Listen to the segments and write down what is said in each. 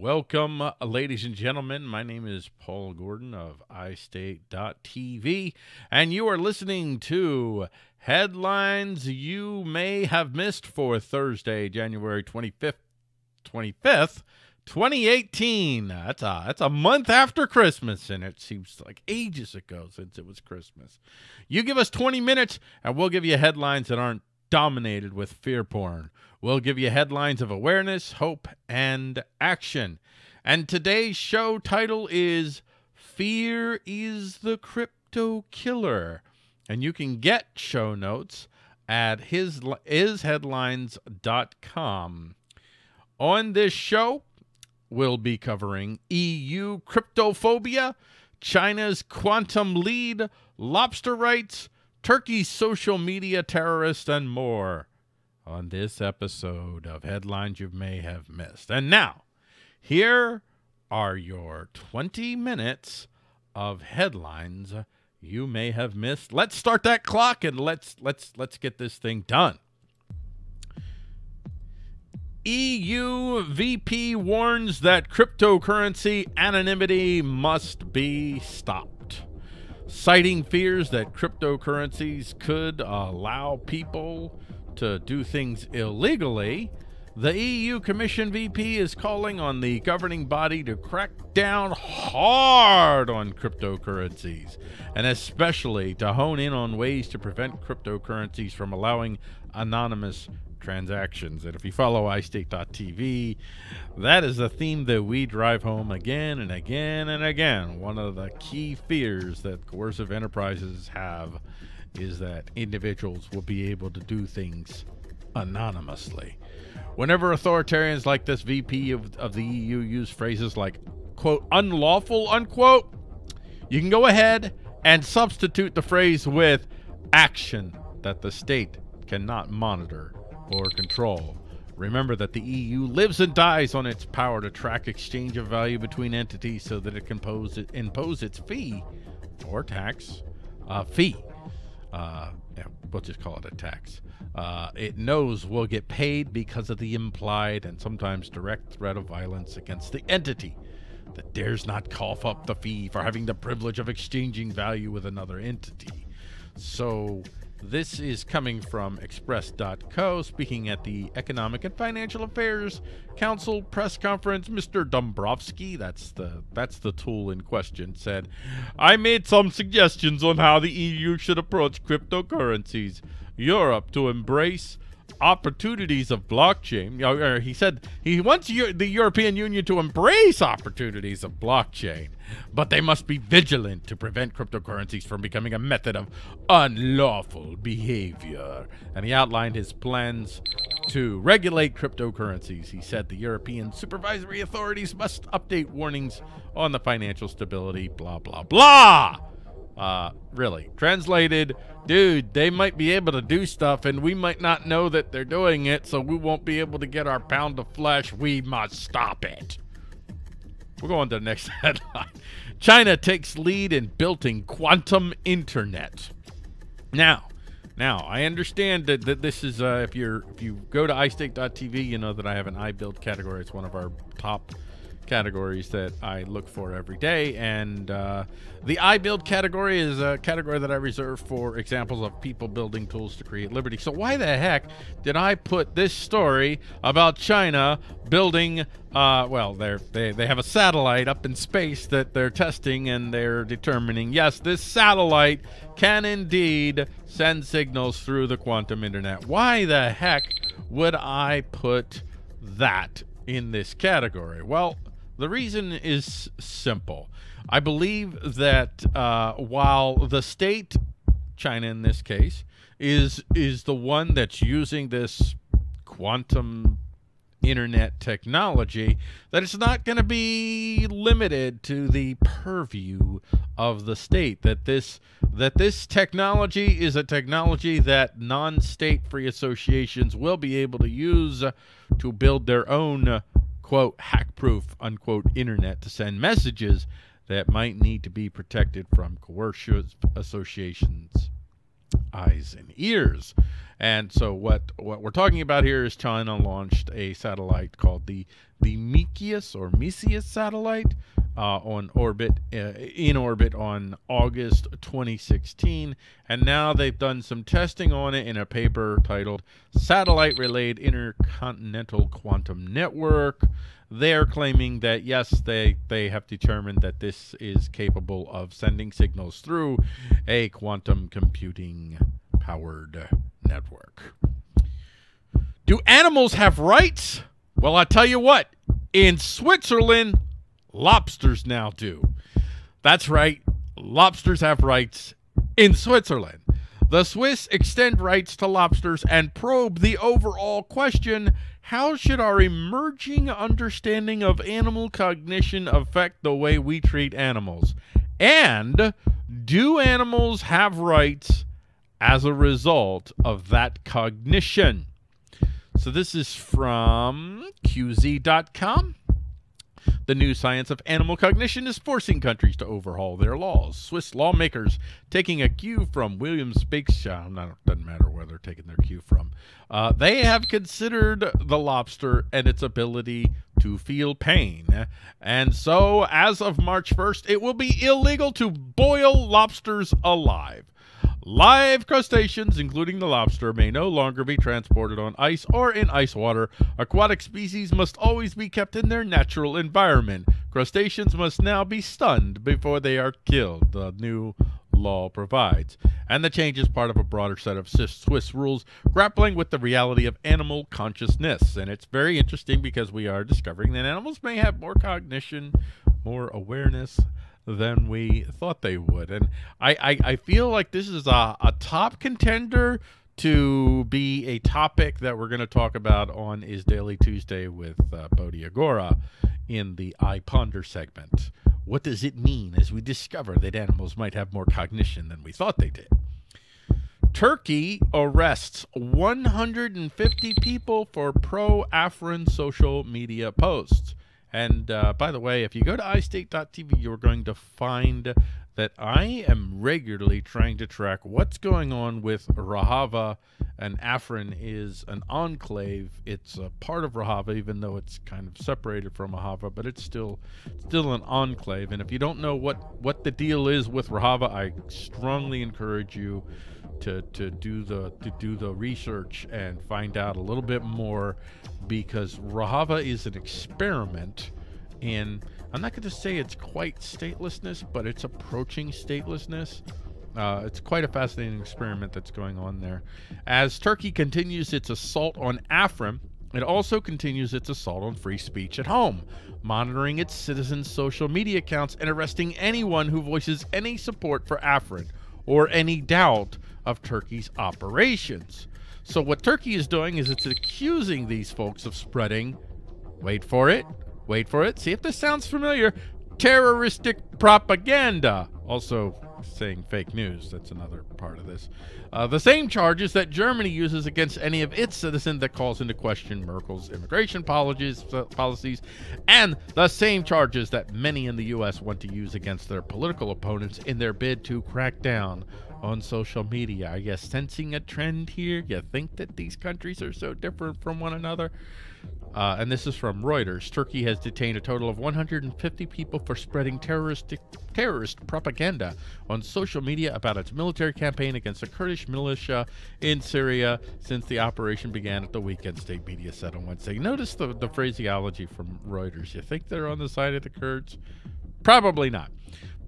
Welcome, uh, ladies and gentlemen. My name is Paul Gordon of iState.tv, and you are listening to headlines you may have missed for Thursday, January 25th, 25th, 2018. That's a, that's a month after Christmas, and it seems like ages ago since it was Christmas. You give us 20 minutes, and we'll give you headlines that aren't dominated with fear porn. We'll give you headlines of awareness, hope, and action. And today's show title is Fear is the Crypto Killer. And you can get show notes at his, isheadlines.com. On this show, we'll be covering EU cryptophobia, China's quantum lead, lobster rights, Turkey's social media terrorist, and more on this episode of Headlines You May Have Missed. And now, here are your 20 minutes of headlines you may have missed. Let's start that clock and let's let's let's get this thing done. EU VP warns that cryptocurrency anonymity must be stopped. Citing fears that cryptocurrencies could allow people to do things illegally, the EU Commission VP is calling on the governing body to crack down hard on cryptocurrencies, and especially to hone in on ways to prevent cryptocurrencies from allowing anonymous transactions. And if you follow iState.tv, that is a theme that we drive home again and again and again. One of the key fears that coercive enterprises have is that individuals will be able to do things anonymously. Whenever authoritarians like this VP of, of the EU use phrases like, quote, unlawful, unquote, you can go ahead and substitute the phrase with action that the state cannot monitor or control. Remember that the EU lives and dies on its power to track exchange of value between entities so that it can pose impose its fee or tax uh, fee uh, yeah, we'll just call it a tax. Uh, it knows we'll get paid because of the implied and sometimes direct threat of violence against the entity that dares not cough up the fee for having the privilege of exchanging value with another entity. So this is coming from Express.co, speaking at the Economic and Financial Affairs Council press conference. Mr. Dombrovsky, that's the that's the tool in question, said, "I made some suggestions on how the EU should approach cryptocurrencies. Europe to embrace." Opportunities of blockchain. He said he wants the European Union to embrace opportunities of blockchain, but they must be vigilant to prevent cryptocurrencies from becoming a method of unlawful behavior. And he outlined his plans to regulate cryptocurrencies. He said the European supervisory authorities must update warnings on the financial stability, blah, blah, blah. Uh, really. Translated, dude, they might be able to do stuff and we might not know that they're doing it, so we won't be able to get our pound of flesh. We must stop it. We're going to the next headline. China takes lead in building quantum internet. Now, now I understand that, that this is uh, if you're if you go to iState.tv, you know that I have an iBuild category. It's one of our top categories that I look for every day. And uh, the iBuild category is a category that I reserve for examples of people building tools to create liberty. So why the heck did I put this story about China building, uh, well, they're, they, they have a satellite up in space that they're testing and they're determining, yes, this satellite can indeed send signals through the quantum internet. Why the heck would I put that in this category? Well, the reason is simple. I believe that uh, while the state, China in this case, is is the one that's using this quantum internet technology, that it's not going to be limited to the purview of the state. That this that this technology is a technology that non-state free associations will be able to use to build their own quote, hack proof, unquote, internet to send messages that might need to be protected from coercive associations eyes and ears. And so what what we're talking about here is China launched a satellite called the the Mikius or Misius satellite uh, on orbit uh, in orbit on August 2016, and now they've done some testing on it in a paper titled "Satellite Relayed Intercontinental Quantum Network." They're claiming that yes, they they have determined that this is capable of sending signals through a quantum computing powered network. Do animals have rights? Well, I tell you what, in Switzerland, lobsters now do. That's right, lobsters have rights in Switzerland. The Swiss extend rights to lobsters and probe the overall question how should our emerging understanding of animal cognition affect the way we treat animals? And do animals have rights as a result of that cognition? So this is from QZ.com. The new science of animal cognition is forcing countries to overhaul their laws. Swiss lawmakers taking a cue from William Spieksha, not, doesn't matter where they're taking their cue from. Uh, they have considered the lobster and its ability to feel pain. And so, as of March 1st, it will be illegal to boil lobsters alive. Live crustaceans, including the lobster, may no longer be transported on ice or in ice water. Aquatic species must always be kept in their natural environment. Crustaceans must now be stunned before they are killed, the new law provides. And the change is part of a broader set of Swiss rules grappling with the reality of animal consciousness. And it's very interesting because we are discovering that animals may have more cognition, more awareness, than we thought they would. And I, I, I feel like this is a, a top contender to be a topic that we're going to talk about on iSDaily Tuesday with uh, Bodhi Agora in the I Ponder segment. What does it mean as we discover that animals might have more cognition than we thought they did? Turkey arrests 150 people for pro Afrin social media posts. And uh, by the way, if you go to iState.tv, you're going to find that I am regularly trying to track what's going on with Rojava, and Afrin is an enclave. It's a part of Rojava, even though it's kind of separated from Rojava, but it's still still an enclave. And if you don't know what what the deal is with Rojava, I strongly encourage you to to do the to do the research and find out a little bit more because Rojava is an experiment in I'm not going to say it's quite statelessness, but it's approaching statelessness. Uh, it's quite a fascinating experiment that's going on there. As Turkey continues its assault on Afrin, it also continues its assault on free speech at home, monitoring its citizens' social media accounts and arresting anyone who voices any support for Afrin or any doubt of Turkey's operations. So, what Turkey is doing is it's accusing these folks of spreading, wait for it, wait for it, see if this sounds familiar, terroristic propaganda. Also, saying fake news. That's another part of this. Uh, the same charges that Germany uses against any of its citizens that calls into question Merkel's immigration policies, uh, policies, and the same charges that many in the U.S. want to use against their political opponents in their bid to crack down on social media. Are you sensing a trend here? You think that these countries are so different from one another? Uh, and this is from Reuters. Turkey has detained a total of 150 people for spreading terroristic terrorist propaganda on social media about its military campaign against the Kurdish militia in Syria since the operation began at the weekend. State media said on Wednesday. Notice the, the phraseology from Reuters. You think they're on the side of the Kurds? Probably not.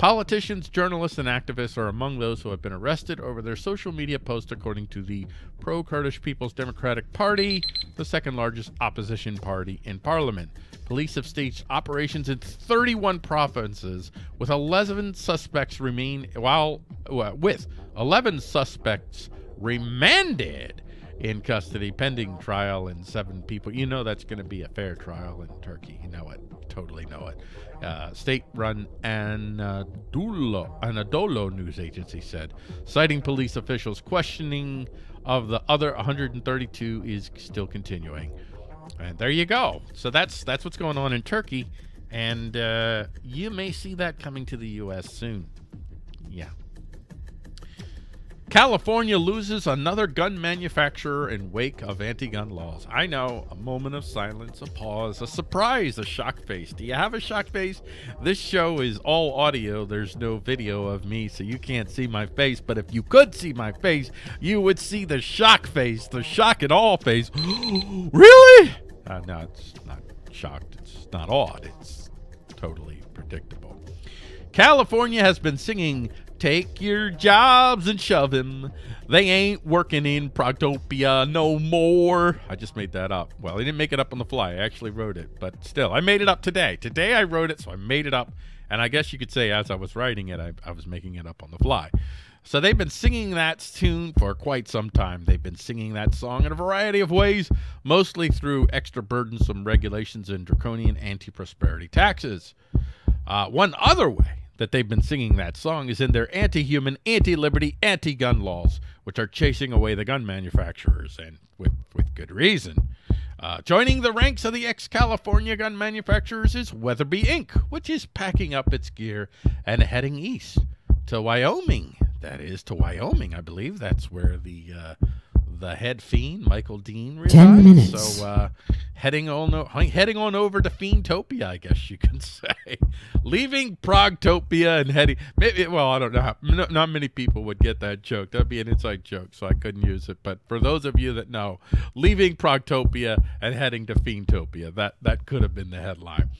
Politicians, journalists, and activists are among those who have been arrested over their social media posts, according to the pro Kurdish People's Democratic Party, the second largest opposition party in parliament. Police have staged operations in 31 provinces, with 11 suspects remain while with 11 suspects remanded in custody pending trial and seven people. You know that's going to be a fair trial in Turkey. You know it. Totally know it. Uh, state-run Anadolu, Anadolu news agency said, citing police officials questioning of the other 132 is still continuing. And there you go. So that's that's what's going on in Turkey, and uh, you may see that coming to the U.S. soon. Yeah. California loses another gun manufacturer in wake of anti-gun laws. I know, a moment of silence, a pause, a surprise, a shock face. Do you have a shock face? This show is all audio. There's no video of me, so you can't see my face. But if you could see my face, you would see the shock face, the shock at all face. really? Uh, no, it's not shocked. It's not odd. It's totally predictable. California has been singing Take your jobs and shove them. They ain't working in Progtopia no more. I just made that up. Well, I didn't make it up on the fly. I actually wrote it, but still, I made it up today. Today I wrote it, so I made it up. And I guess you could say as I was writing it, I, I was making it up on the fly. So they've been singing that tune for quite some time. They've been singing that song in a variety of ways, mostly through extra burdensome regulations and draconian anti prosperity taxes. Uh, one other way that they've been singing that song is in their anti human, anti liberty, anti gun laws, which are chasing away the gun manufacturers, and with, with good reason. Uh, joining the ranks of the ex California gun manufacturers is Weatherby Inc., which is packing up its gear and heading east to Wyoming. That is to Wyoming, I believe. That's where the uh, the head fiend Michael Dean resides. Ten minutes. So uh, heading on heading on over to Fiendtopia, I guess you can say. Leaving Progtopia and heading. Maybe, well, I don't know. How, no, not many people would get that joke. That'd be an inside joke, so I couldn't use it. But for those of you that know, leaving Progtopia and heading to Fiendtopia, that that could have been the headline.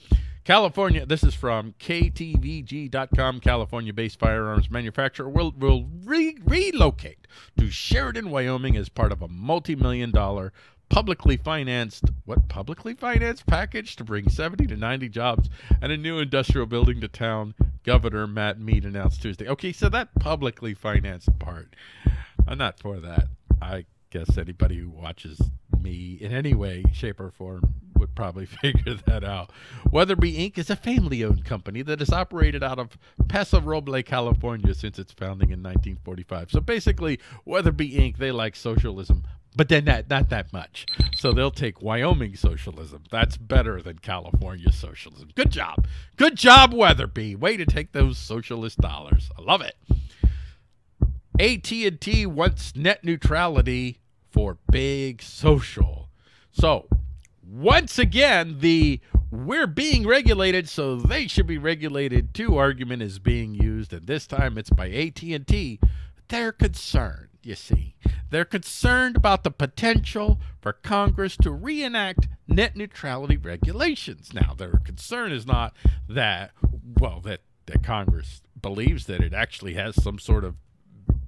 California, this is from KTVG.com. California based firearms manufacturer will, will re- relocate to Sheridan, Wyoming as part of a multi million dollar publicly financed, what publicly financed package to bring 70 to 90 jobs and a new industrial building to town, Governor Matt Mead announced Tuesday. Okay, so that publicly financed part, I'm not for that. I guess anybody who watches me in any way, shape, or form would probably figure that out. Weatherby Inc. is a family owned company that has operated out of Paso Roble, California since its founding in 1945. So basically, Weatherby Inc., they like socialism, but then not, not that much. So they'll take Wyoming socialism. That's better than California socialism. Good job. Good job, Weatherby. Way to take those socialist dollars. I love it. AT&T wants net neutrality for big social. So, once again, the we're being regulated, so they should be regulated too argument is being used, and this time it's by AT&T. They're concerned, you see. They're concerned about the potential for Congress to reenact net neutrality regulations. Now, their concern is not that, well, that, that Congress believes that it actually has some sort of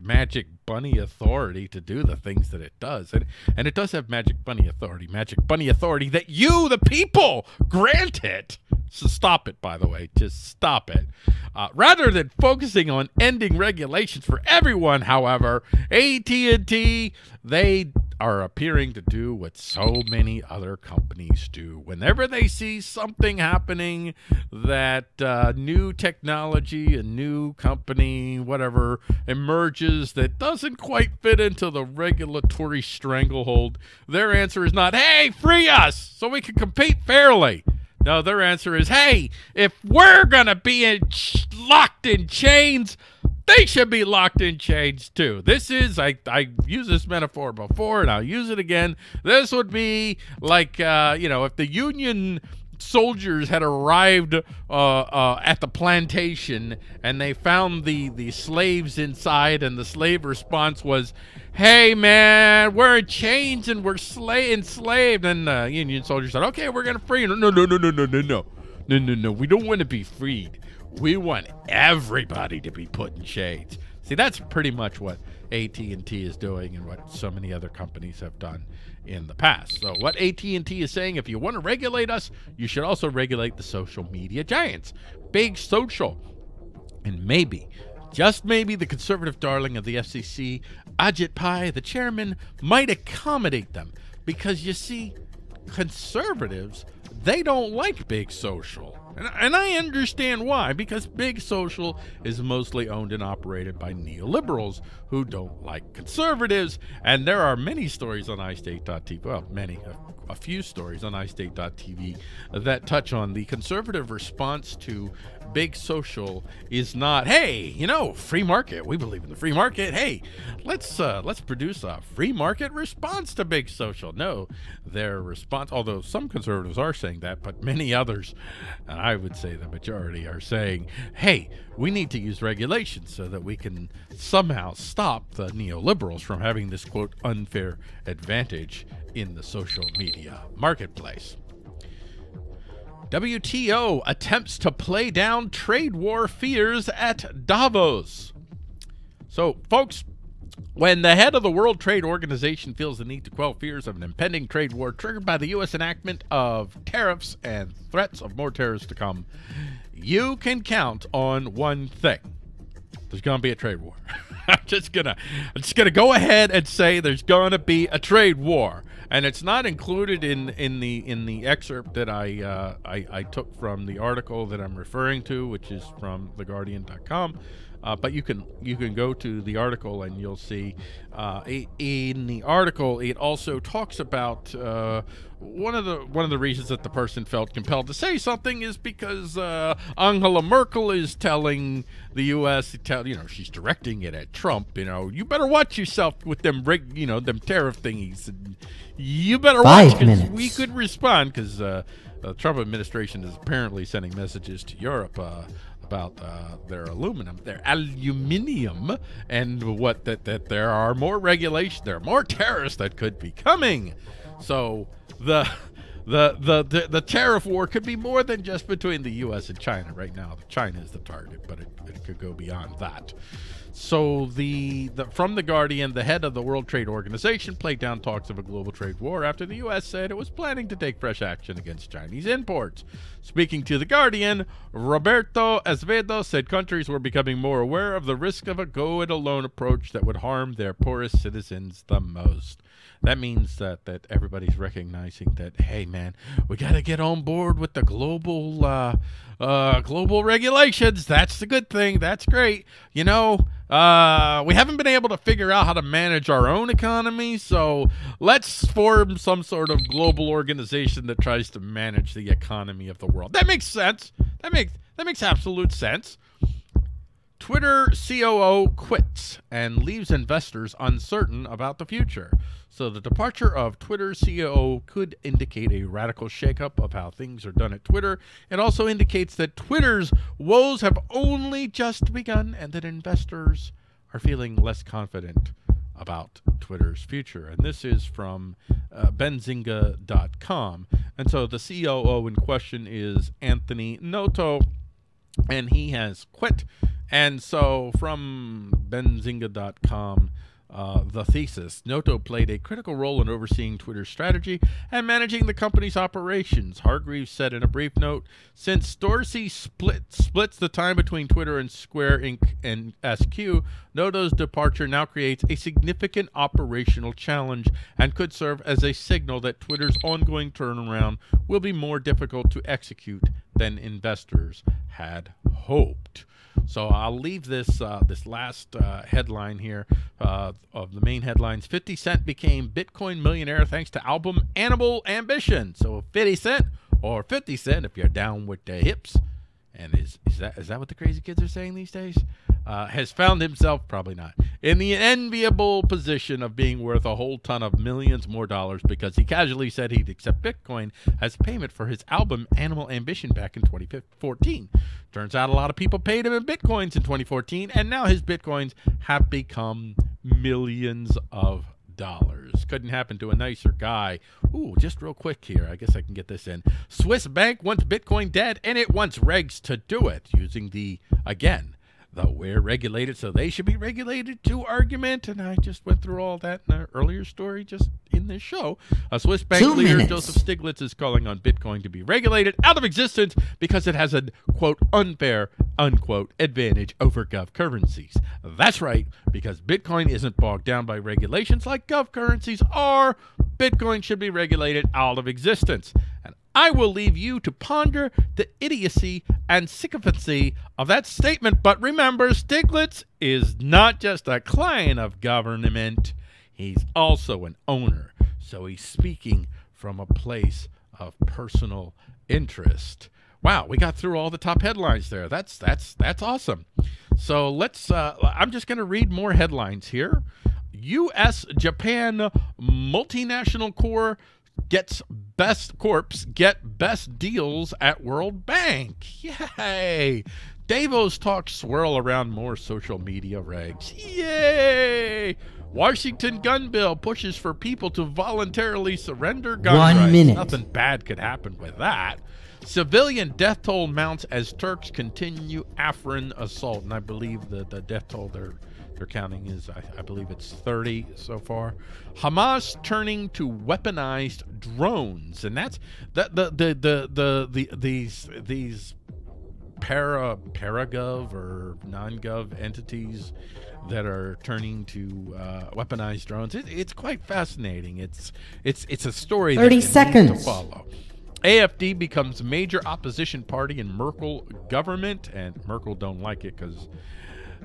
magic bunny authority to do the things that it does. And and it does have magic bunny authority, magic bunny authority that you, the people, grant it. So stop it, by the way. Just stop it. Uh, rather than focusing on ending regulations for everyone, however, AT&T, they are appearing to do what so many other companies do. Whenever they see something happening that uh, new technology, a new company, whatever, emerges that doesn't quite fit into the regulatory stranglehold, their answer is not, hey, free us so we can compete fairly. No, their answer is, hey, if we're going to be in locked in chains, they should be locked in chains too. This is, I, I used this metaphor before and I'll use it again. This would be like, uh, you know, if the Union soldiers had arrived uh, uh, at the plantation and they found the, the slaves inside, and the slave response was, Hey man, we're in chains and we're sla- enslaved. And the Union soldiers said, Okay, we're to free you. No, no, no, no, no, no, no. No, no, no. We don't want to be freed. We want everybody to be put in shades. See, that's pretty much what AT&T is doing and what so many other companies have done in the past. So what AT&T is saying, if you want to regulate us, you should also regulate the social media giants. Big social. And maybe, just maybe, the conservative darling of the FCC, Ajit Pai, the chairman, might accommodate them. Because you see, conservatives, they don't like big social. And, and I understand why, because Big Social is mostly owned and operated by neoliberals who don't like conservatives. And there are many stories on iState.tv, well, many, a, a few stories on iState.tv that touch on the conservative response to big social is not hey you know free market. We believe in the free market. Hey let's uh let's produce a free market response to big social. No their response although some conservatives are saying that but many others and i would say the majority are saying hey we need to use regulations so that we can somehow stop the neoliberals from having this quote unfair advantage in the social media marketplace WTO attempts to play down trade war fears at Davos. So, folks, when the head of the World Trade Organization feels the need to quell fears of an impending trade war triggered by the U.S. enactment of tariffs and threats of more tariffs to come, you can count on one thing. There's going to be a trade war. I'm just gonna, I'm just gonna go ahead and say there's going to be a trade war and it's not included in in the in the excerpt that I, uh, I I took from the article that I'm referring to, which is from theguardian.com. Uh, but you can you can go to the article and you'll see uh, in the article it also talks about uh, one of the one of the reasons that the person felt compelled to say something is because uh, Angela Merkel is telling the U.S. Tell, you know she's directing it at Trump. You know you better watch yourself with them you know them tariff thingies. You better Five watch because we could respond because uh, the Trump administration is apparently sending messages to Europe uh, about uh, their aluminum, their aluminium, and what that that there are more regulation, there are more tariffs that could be coming. So the the, the, the, tariff war could be more than just between the U.S. and China. Right now, China is the target, but it, it could go beyond that. So the, the from the Guardian, the head of the World Trade Organization played down talks of a global trade war after the U.S. said it was planning to take fresh action against Chinese imports. Speaking to the Guardian, Roberto Azevedo said countries were becoming more aware of the risk of a go-it-alone approach that would harm their poorest citizens the most that means that that everybody's recognizing that hey man we got to get on board with the global uh, uh, global regulations. That's the good thing. That's great. You know uh, we haven't been able to figure out how to manage our own economy so let's form some sort of global organization that tries to manage the economy of the world. That makes sense. That makes that makes absolute sense Twitter COO quits and leaves investors uncertain about the future. So the departure of Twitter COO could indicate a radical shakeup of how things are done at Twitter. It also indicates that Twitter's woes have only just begun and that investors are feeling less confident about Twitter's future. And this is from uh, benzinga.com. And so the COO in question is Anthony Noto, and he has quit and so from benzinga.com, uh, the thesis Noto played a critical role in overseeing Twitter's strategy and managing the company's operations. Hargreaves said in a brief note Since Dorsey split, splits the time between Twitter and Square Inc. and SQ, Noto's departure now creates a significant operational challenge and could serve as a signal that Twitter's ongoing turnaround will be more difficult to execute than investors had hoped. So I'll leave this uh, this last uh, headline here uh, of the main headlines. 50 Cent became Bitcoin millionaire thanks to album Animal Ambition. So 50 Cent or 50 Cent if you're down with the hips. And is, is that is that what the crazy kids are saying these days? Uh, has found himself, probably not, in the enviable position of being worth a whole ton of millions more dollars because he casually said he'd accept Bitcoin as payment for his album Animal Ambition back in 2014. Turns out a lot of people paid him in Bitcoins in 2014, and now his Bitcoins have become millions of dollars. Couldn't happen to a nicer guy. Ooh, just real quick here. I guess I can get this in. Swiss bank wants Bitcoin dead, and it wants regs to do it using the, again, the we're regulated, so they should be regulated to argument. And I just went through all that in an earlier story just in this show. A Swiss bank Two leader, minutes. Joseph Stiglitz, is calling on Bitcoin to be regulated out of existence because it has a, quote, unfair, unquote, advantage over gov currencies. That's right, because Bitcoin isn't bogged down by regulations like gov currencies are. Bitcoin should be regulated out of existence. And I will leave you to ponder the idiocy and sycophancy of that statement. But remember, Stiglitz is not just a client of government, he's also an owner. So he's speaking from a place of personal interest. Wow, we got through all the top headlines there. That's that's that's awesome. So let's. Uh, I'm just going to read more headlines here. U.S. Japan multinational core gets best corpse get best deals at World Bank. Yay! Davos talks swirl around more social media regs. Yay! Washington gun bill pushes for people to voluntarily surrender gun One rights. minute. Nothing bad could happen with that. Civilian death toll mounts as Turks continue Afrin assault, and I believe the, the death toll they're counting is I, I believe it's 30 so far. Hamas turning to weaponized drones, and that's that the the the the, the these these para paragov or non-gov entities that are turning to uh, weaponized drones. It, it's quite fascinating. It's it's it's a story. 30 you seconds. to follow. AFD becomes major opposition party in Merkel government, and Merkel don't like it because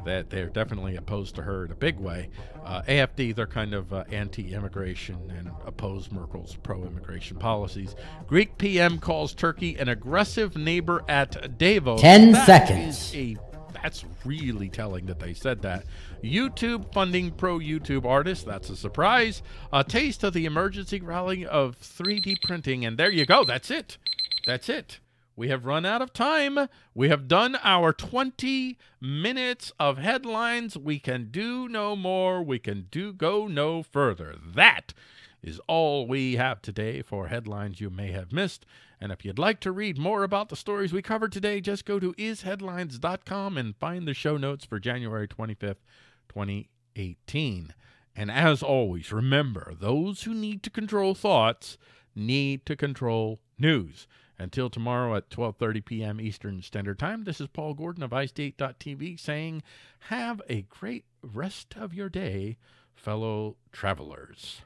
that they're definitely opposed to her in a big way. Uh, AFD, they're kind of uh, anti-immigration and oppose Merkel's pro-immigration policies. Greek PM calls Turkey an aggressive neighbor at Davos. 10 That seconds. a that's really telling that they said that. YouTube funding pro YouTube artists. That's a surprise. A taste of the emergency rally of 3D printing. And there you go. That's it. That's it. We have run out of time. We have done our 20 minutes of headlines. We can do no more. We can do go no further. That is all we have today for headlines you may have missed. And if you'd like to read more about the stories we covered today, just go to isheadlines.com and find the show notes for January 25th, 2018. And as always, remember those who need to control thoughts need to control news. Until tomorrow at 12:30 p.m. Eastern Standard Time, this is Paul Gordon of iState.tv saying, "Have a great rest of your day, fellow travelers."